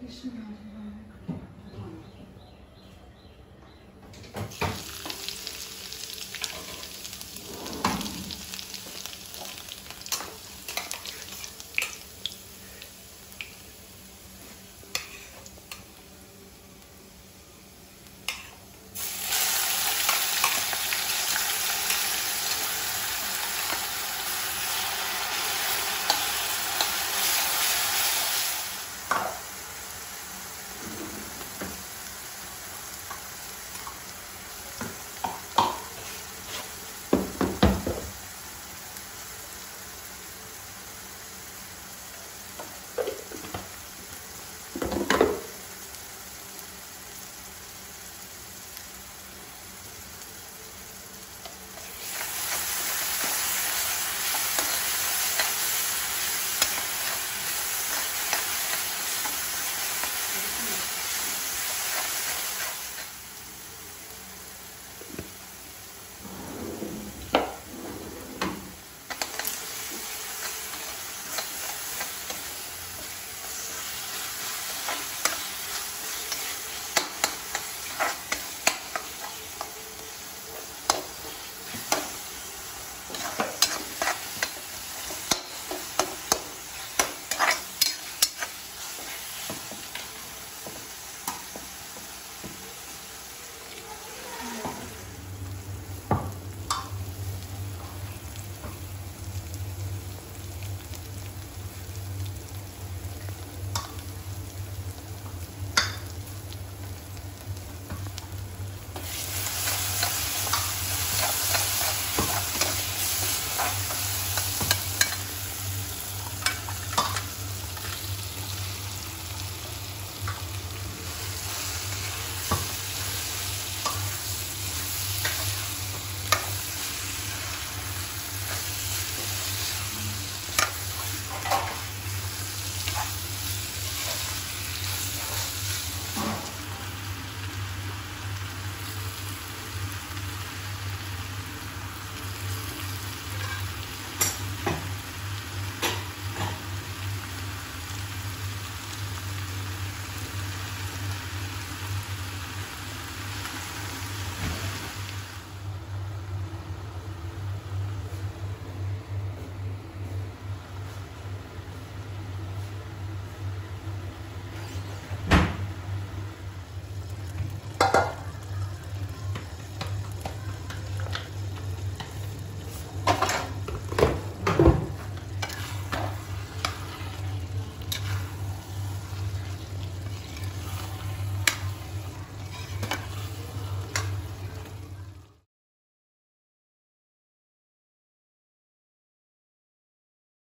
Krishna.